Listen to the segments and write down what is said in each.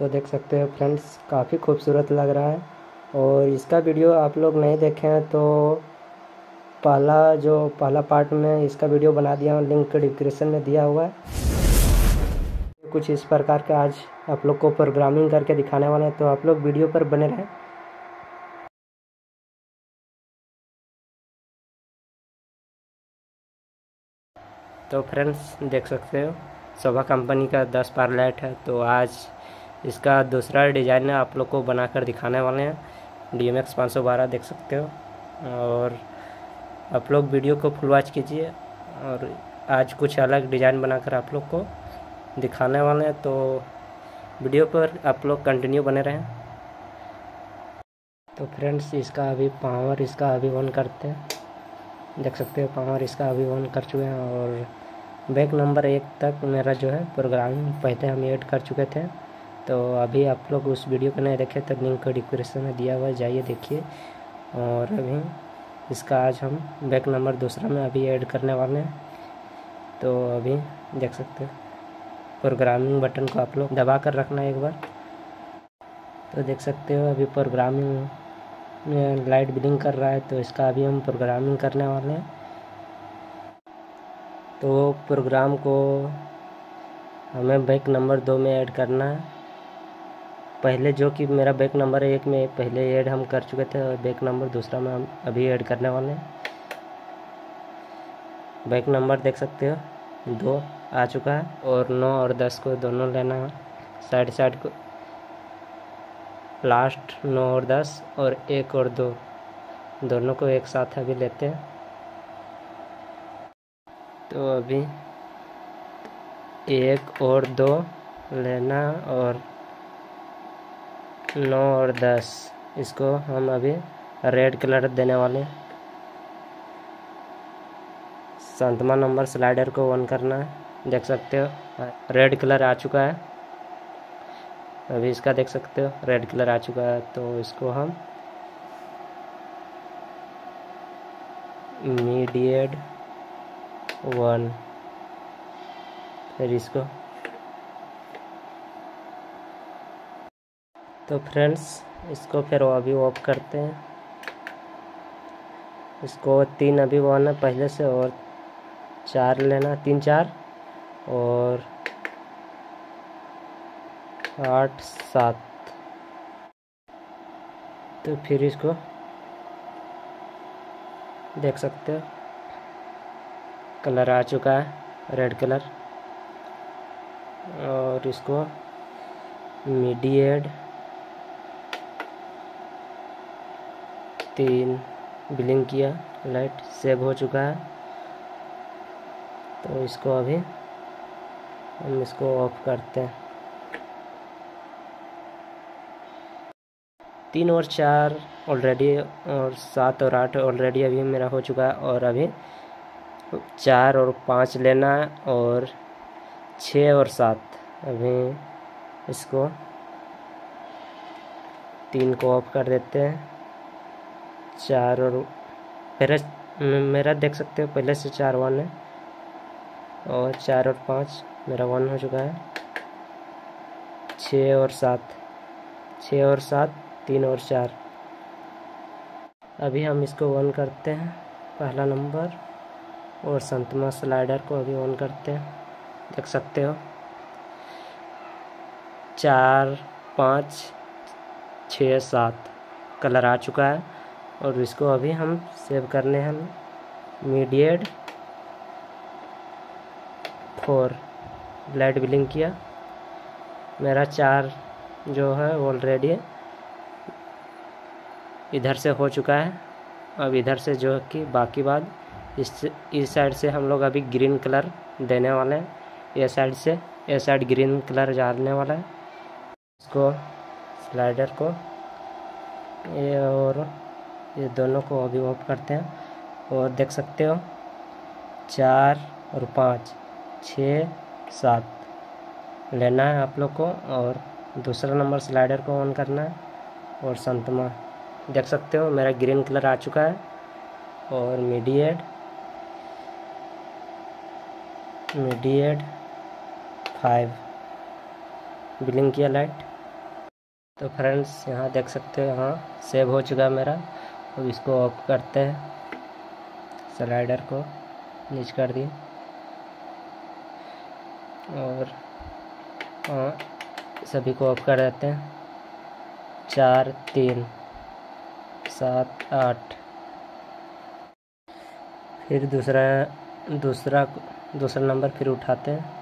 तो देख सकते हो फ्रेंड्स, काफ़ी खूबसूरत लग रहा है। और इसका वीडियो आप लोग नहीं देखे हैं तो पहला जो, पहला पार्ट में इसका वीडियो बना दिया हूँ, लिंक डिस्क्रिप्शन में दिया हुआ है। कुछ इस प्रकार का आज आप लोग को प्रोग्रामिंग करके दिखाने वाले हैं तो आप लोग वीडियो पर बने रहें। तो फ्रेंड्स, देख सकते हो, शोभा कंपनी का दस पार लाइट है तो आज इसका दूसरा डिज़ाइन आप लोग को बनाकर दिखाने वाले हैं। डी एम एक्स पाँच सौ बारह देख सकते हो। और आप लोग वीडियो को फुल वॉच कीजिए। और आज कुछ अलग डिज़ाइन बनाकर आप लोग को दिखाने वाले हैं। तो वीडियो पर आप लोग कंटिन्यू बने रहें। तो फ्रेंड्स, इसका अभी पावर इसका अभी ऑन करते हैं। देख सकते हो, पावर इसका अभी ऑन कर चुके हैं। और बैक नंबर एक तक मेरा जो है प्रोग्रामिंग पहले हम ऐड कर चुके थे। तो अभी आप लोग उस वीडियो को नहीं देखे तो लिंक को डिस्क्रिप्शन में दिया हुआ है, जाइए देखिए। और अभी इसका आज हम बैक नंबर दूसरा में अभी ऐड करने वाले हैं। तो अभी देख सकते हो। प्रोग्रामिंग बटन को आप लोग दबा कर रखना एक बार। तो देख सकते हो अभी प्रोग्रामिंग लाइट बिलिंग कर रहा है तो इसका अभी हम प्रोग्रामिंग करने वाले हैं। तो प्रोग्राम को हमें बैक नंबर दो में ऐड करना है। पहले जो कि मेरा बैक नंबर एक में पहले ऐड हम कर चुके थे, और बैक नंबर दूसरा में हम अभी ऐड करने वाले हैं। बैक नंबर देख सकते हो, दो आ चुका है, और नौ और दस को दोनों लेना है। साइड साइड को लास्ट नौ और दस और एक और दो, दोनों को एक साथ अभी लेते हैं। तो अभी एक और दो लेना और नौ और दस। इसको हम अभी रेड कलर देने वाले संतमा नंबर स्लाइडर को ऑन करना है। देख सकते हो रेड कलर आ चुका है। अभी इसका देख सकते हो रेड कलर आ चुका है। तो इसको हम मीडिएट वन फिर इसको तो फ्रेंड्स, इसको फिर अभी ऑफ़ करते हैं। इसको तीन अभी है पहले से और चार लेना, तीन चार और आठ, सात। तो फिर इसको देख सकते हो, कलर आ चुका है, रेड कलर। और इसको मीडिएट तीन बिलिंग किया लाइट सेव हो चुका है। तो इसको अभी हम इसको ऑफ़ करते हैं। तीन और चार ऑलरेडी और सात और आठ ऑलरेडी अभी मेरा हो चुका है और अभी चार और पाँच लेना है और छः और सात। अभी इसको तीन को ऑफ़ कर देते हैं। चार और मेरा मेरा देख सकते हो, पहले से चार वन है। और चार और पाँच, मेरा वन हो चुका है। छः और सात छः और सात, तीन और चार। अभी हम इसको वन करते हैं, पहला नंबर और संतमा स्लाइडर को अभी ऑन करते हैं। देख सकते हो। चार, पाँच छः सात, कलर आ चुका है। और इसको अभी हम सेव करने हैं मीडिएट फोर। लाइट बिलिंग किया। मेरा चार जो है ऑलरेडी इधर से हो चुका है। अब इधर से जो कि बाकी बात इस इस साइड से हम लोग अभी ग्रीन कलर देने वाले हैं। ये साइड से, ये साइड ग्रीन कलर डालने वाला है। इसको स्लाइडर को, ये और ये दोनों को अभी ऑफ़ करते हैं। और देख सकते हो, चार और पाँच, छ, सात। लेना है आप लोग को और दूसरा नंबर स्लाइडर को ऑन करना है। और संतमा, देख सकते हो, मेरा ग्रीन कलर आ चुका है। और मीडिएट मीडिएट फाइव बिलिंग किया लाइट तो फ्रेंड्स यहाँ देख सकते हो, यहाँ सेव हो चुका है मेरा। अब इसको ऑफ़ करते हैं। स्लाइडर को नीच कर दिए। और हाँ सभी को ऑफ़ कर देते हैं। चार, तीन, सात, आठ। फिर दूसरा दूसरा दूसरा नंबर फिर उठाते हैं।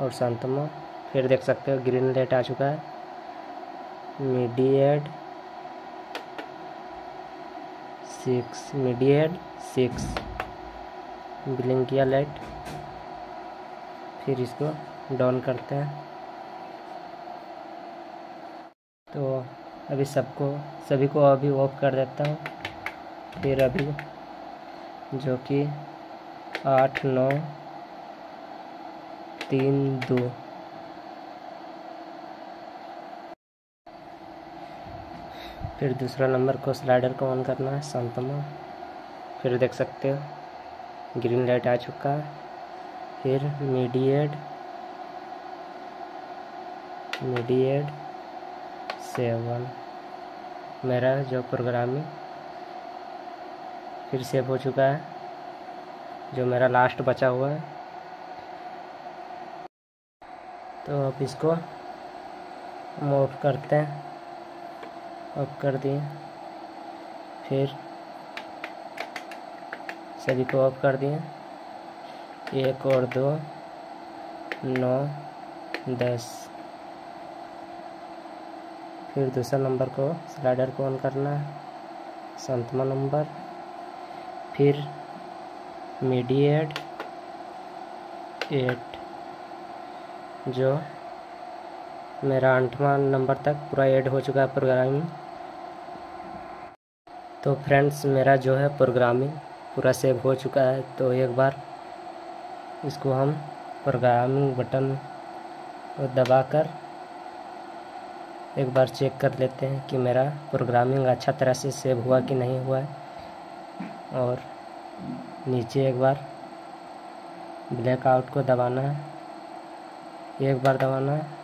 और शांतमा, फिर देख सकते हो ग्रीन लाइट आ चुका है। Mediate six mediate six. ब्लिंकिया light फिर इसको डाउन करते हैं। तो अभी सबको, सभी को अभी ऑफ़ कर देता हूँ। फिर अभी जो कि आठ, नौ, तीन, दो। फिर दूसरा नंबर को स्लाइडर को ऑन करना है संतमा फिर देख सकते हो ग्रीन लाइट आ चुका है। फिर मीडिएट मीडिएट सेवन मेरा जो प्रोग्रामिंग फिर सेव हो चुका है। जो मेरा लास्ट बचा हुआ है। तो अब इसको मूव करते हैं। ऑफ़ कर दिए। फिर सभी को ऑफ़ कर दिए। एक और दो, नौ, दस। फिर दूसरा नंबर को स्लाइडर को ऑन करना है। संतमा नंबर। फिर मीडिएट एट जो मेरा आठवां नंबर तक पूरा ऐड हो चुका है प्रोग्रामिंग। तो फ्रेंड्स, मेरा जो है प्रोग्रामिंग पूरा सेव हो चुका है। तो एक बार इसको हम प्रोग्रामिंग बटन दबाकर एक बार चेक कर लेते हैं कि मेरा प्रोग्रामिंग अच्छा तरह से सेव हुआ कि नहीं हुआ है। और नीचे एक बार ब्लैकआउट को दबाना है। एक बार दबाना है।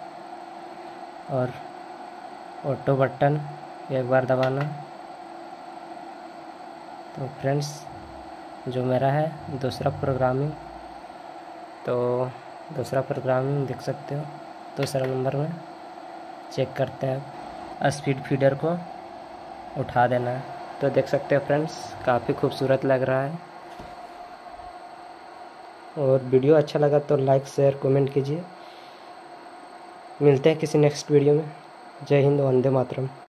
और ऑटो बटन एक बार दबाना। तो फ्रेंड्स जो मेरा है, दूसरा प्रोग्रामिंग तो दूसरा प्रोग्रामिंग देख सकते हो, दूसरा नंबर में। चेक करते हैं स्पीड फीडर को उठा देना। है तो देख सकते हो फ्रेंड्स काफ़ी खूबसूरत लग रहा है। और वीडियो अच्छा लगा तो लाइक शेयर कमेंट कीजिए। मिलते हैं किसी नेक्स्ट वीडियो में। जय हिंद वंदे मातरम।